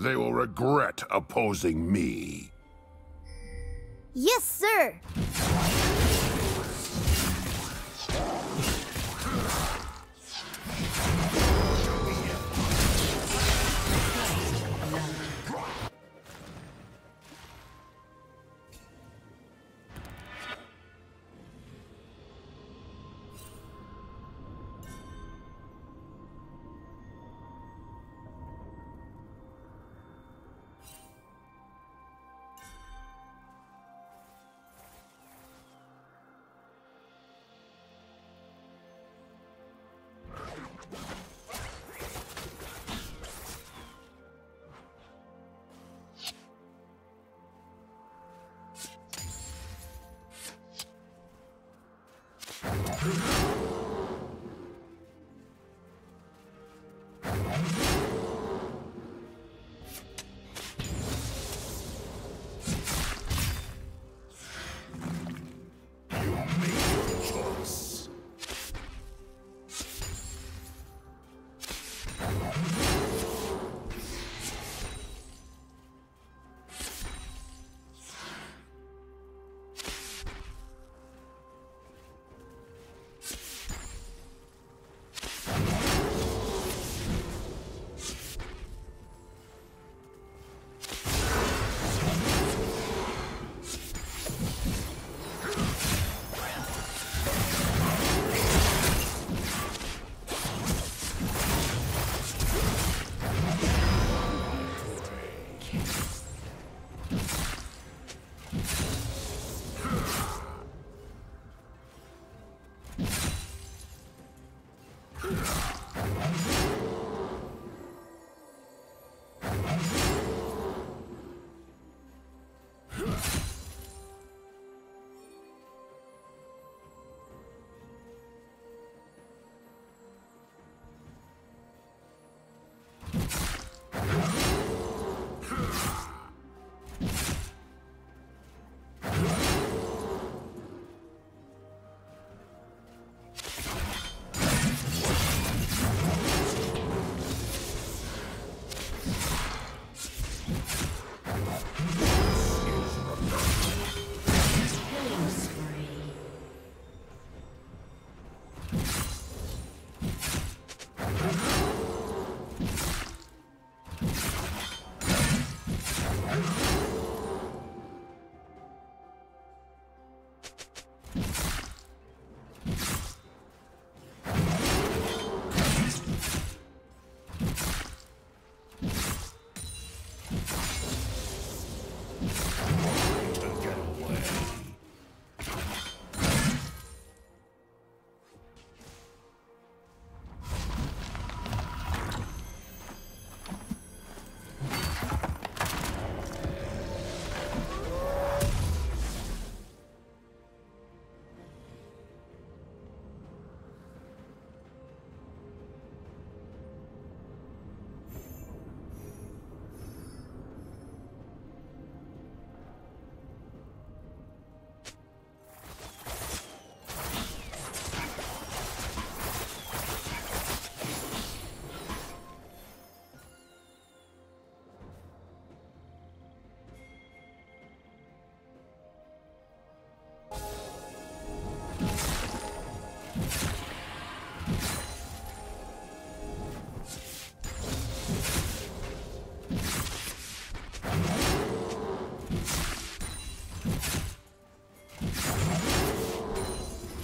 They will regret opposing me. Yes, sir!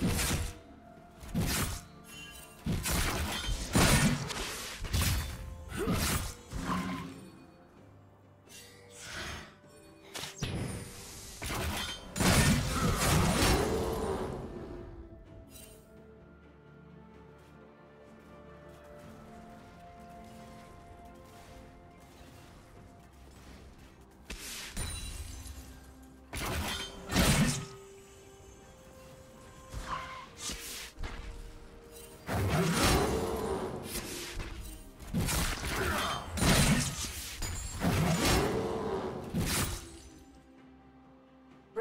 you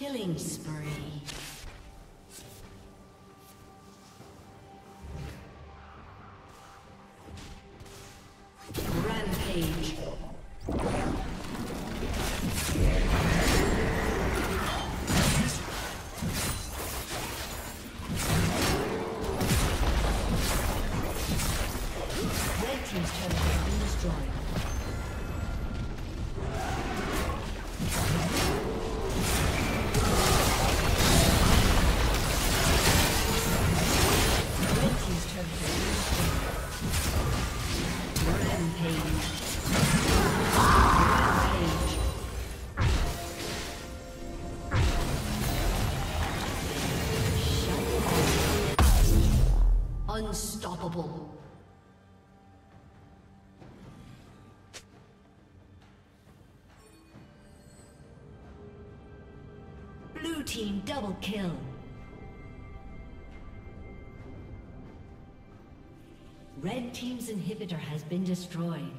Killing spree. Unstoppable. Blue team double kill. Red team's inhibitor has been destroyed.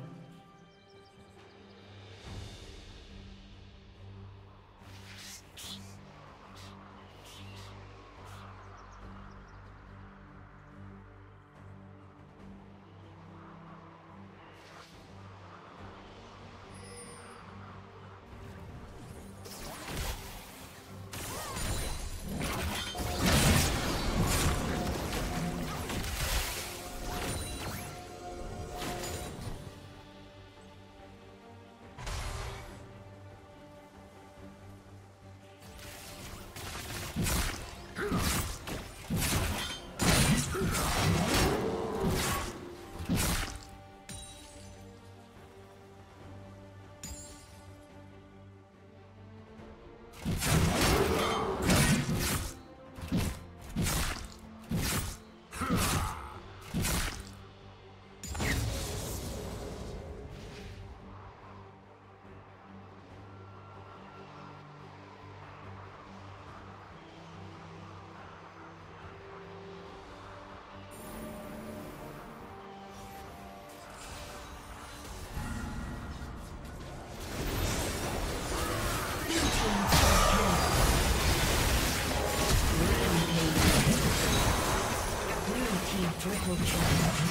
control.